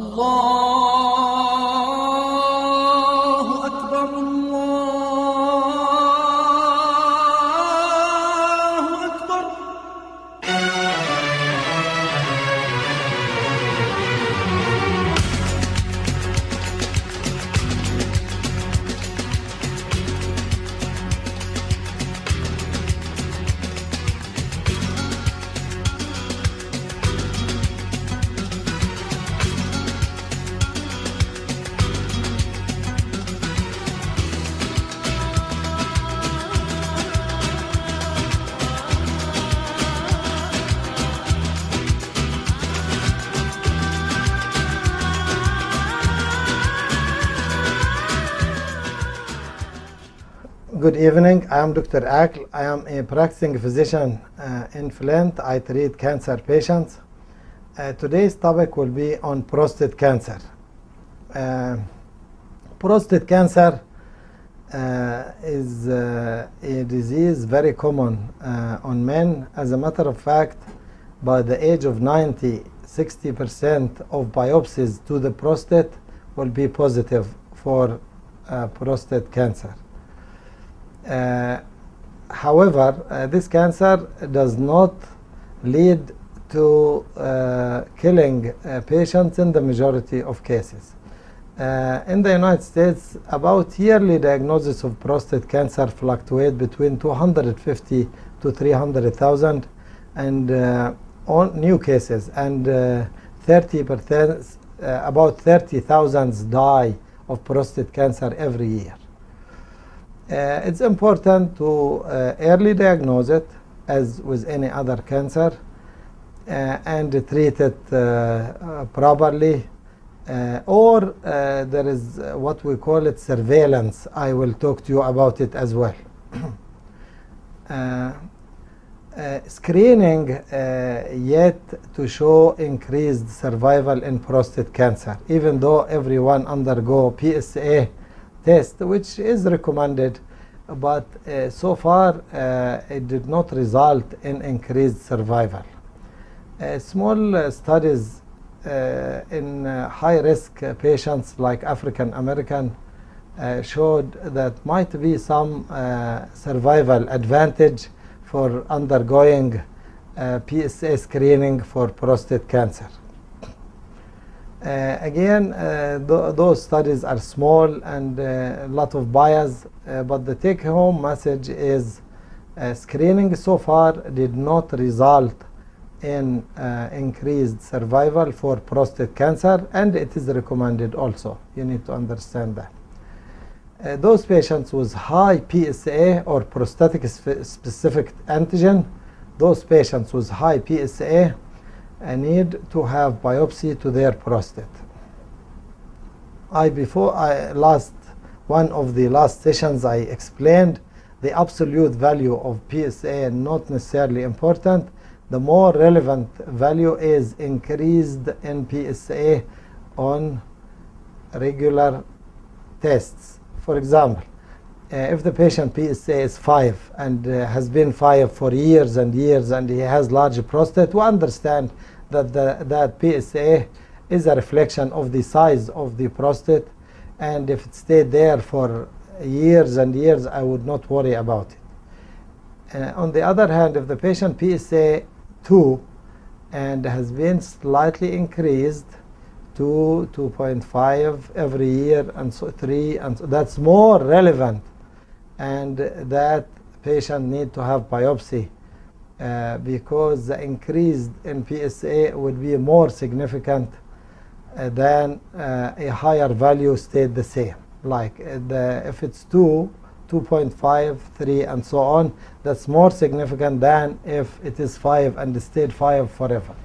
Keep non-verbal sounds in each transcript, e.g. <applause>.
الله Good evening. I am Dr. Akl. I am a practicing physician uh, in Flint. I treat cancer patients. Uh, today's topic will be on prostate cancer. Uh, prostate cancer uh, is uh, a disease very common uh, on men. As a matter of fact, by the age of 90, 60% of biopsies to the prostate will be positive for prostate cancer. Uh, however, uh, this cancer does not lead to uh, killing patients in the majority of cases. Uh, in the United States, about yearly diagnosis of prostate cancer fluctuate between 250 to 300,000 and uh, on new cases and uh, 30 percent, about 30,000 die of prostate cancer every year. Uh, it's important to uh, early diagnose it as with any other cancer uh, and treat it properly. Uh, or uh, there is what we call it surveillance. I will talk to you about it as well. <coughs> Uh, screening yet to show increased survival in prostate cancer. Even though everyone undergo psa test which is recommended but uh, so far uh, it did not result in increased survival uh, small uh, studies uh, in uh, high risk patients like African American showed that might be some survival advantage for undergoing PSA screening for prostate cancer. Uh, again, uh, th- those studies are small and uh, a lot of bias, uh, but the take home message is uh, screening so far did not result in uh, increased survival for prostate cancer and it is recommended also. You need to understand that. Those patients with high PSA or prostatic spe- specific antigen, those patients with high PSA uh, need to have biopsy to their prostate. I before I last one of the last sessions I explained the absolute value of PSA not necessarily important. The more relevant value is increased in PSA on regular tests. For example, if the patient PSA is 5 and uh, has been 5 for years and years and he has large prostate, we understand that the, that PSA is a reflection of the size of the prostate and if it stayed there for years and years, I would not worry about it. Uh, on the other hand, if the patient PSA 2 and has been slightly increased to 2.5 every year and so 3 and so that's more relevant and that patient need to have biopsy uh, because the increase in PSA would be more significant uh, than uh, a higher value stayed the same. Like uh, the, if it's 2 2.5 3 and so on that's more significant than if it is 5 and stayed 5 forever.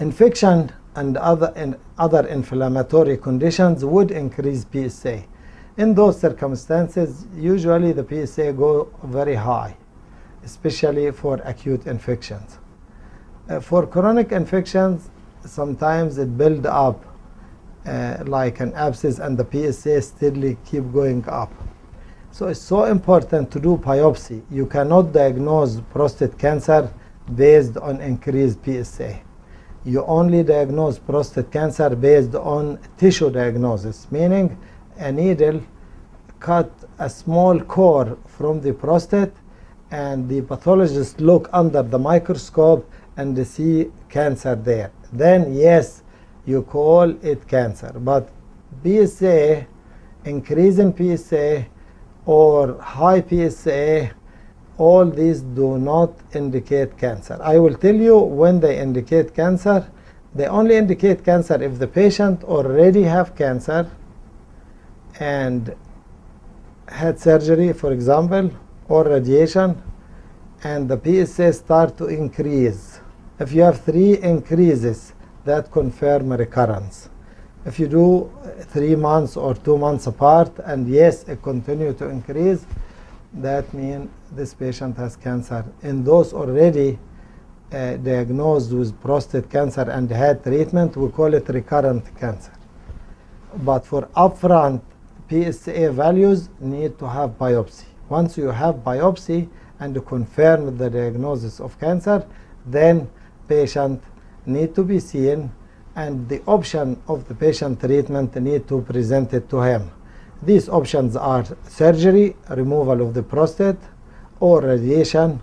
Infection and other in other inflammatory conditions would increase PSA in those circumstances usually the PSA go very high especially for acute infections uh, for chronic infections sometimes it build up uh, like an abscess and the PSA steadily keep going up. So it's so important to do biopsy. You cannot diagnose prostate cancer based on increased PSA. you only diagnose prostate cancer based on tissue diagnosis, meaning a needle cut a small core from the prostate and the pathologist look under the microscope and they see cancer there. Then yes, you call it cancer. But PSA, increase in PSA or high PSA, all these do not indicate cancer. I will tell you when they indicate cancer. They only indicate cancer if the patient already have cancer and had surgery, for example, or radiation, and the PSA start to increase. If you have three increases, that confirm recurrence. If you do three months or two months apart, and yes, it continue to increase, that means this patient has cancer. In those already uh, diagnosed with prostate cancer and had treatment, we call it recurrent cancer. But for upfront PSA values need to have biopsy. Once you have biopsy and confirm the diagnosis of cancer, then patient need to be seen and the option of the patient treatment need to present it to him. These options are surgery, removal of the prostate, or radiation,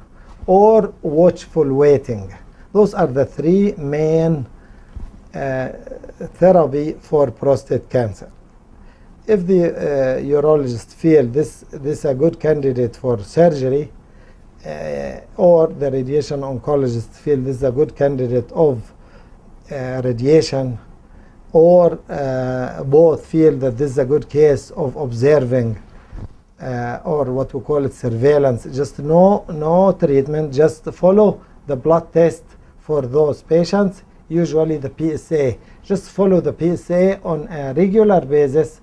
or watchful waiting. Those are the three main uh, therapy for prostate cancer. If the uh, urologist feel this this is a good candidate for surgery, uh, or the radiation oncologist feel this is a good candidate of uh, radiation, or uh, both feel that this is a good case of observing uh, or what we call it surveillance. Just no no treatment. Just follow the blood test for those patients. Usually the PSA. Just follow the PSA on a regular basis,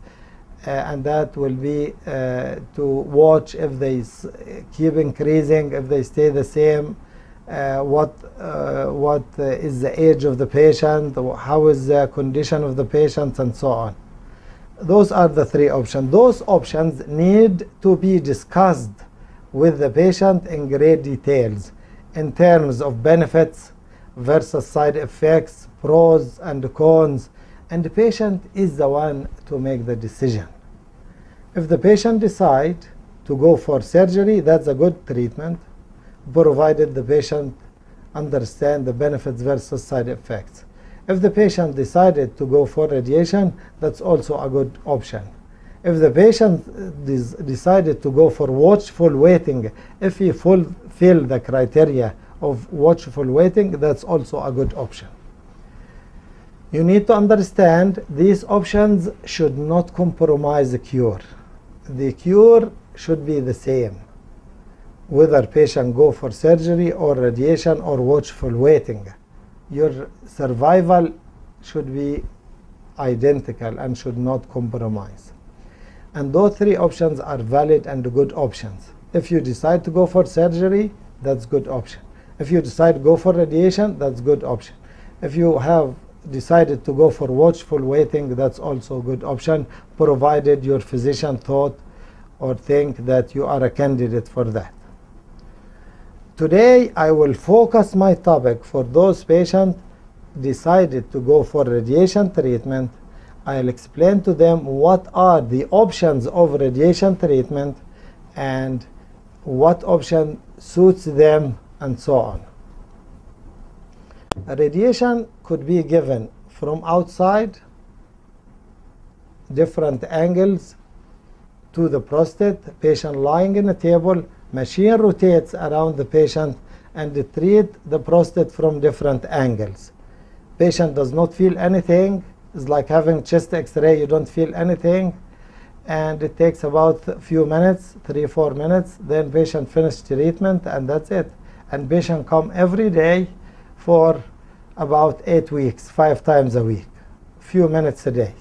and that will be uh, to watch if they keep increasing, if they stay the same. Uh, what uh, what uh, is the age of the patient? How is the condition of the patient, and so on those are the three options. Those options need to be discussed with the patient in great details in terms of benefits versus side effects, pros and cons, and the patient is the one to make the decision. If the patient decide to go for surgery, that's a good treatment, provided the patient understand the benefits versus side effects. If the patient decided to go for radiation, that's also a good option. If the patient uh, decided to go for watchful waiting, if he fulfill the criteria of watchful waiting, that's also a good option. You need to understand these options should not compromise the cure. The cure should be the same, whether patient go for surgery or radiation or watchful waiting your survival should be identical and should not compromise. And those three options are valid and good options. If you decide to go for surgery, that's good option. If you decide to go for radiation, that's good option. If you have decided to go for watchful waiting, that's also a good option, provided your physician thought or think that you are a candidate for that. Today I will focus my topic for those patients decided to go for radiation treatment. I'll explain to them what are the options of radiation treatment and what option suits them and so on. Radiation could be given from outside, different angles to the prostate, patient lying in a table, machine rotates around the patient and treat the prostate from different angles. Patient does not feel anything. It's like having chest x-ray, you don't feel anything. And it takes about a few minutes, three, four minutes. Then patient finish treatment and that's it. And patient come every day for about eight weeks, five times a week, few minutes a day.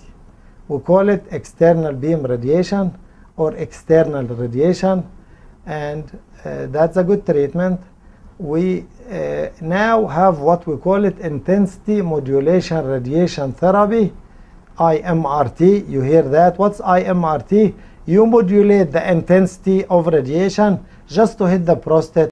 We call it external beam radiation or external radiation and uh, that's a good treatment. We uh, now have what we call it intensity modulation radiation therapy, IMRT. You hear that? What's IMRT? You modulate the intensity of radiation just to hit the prostate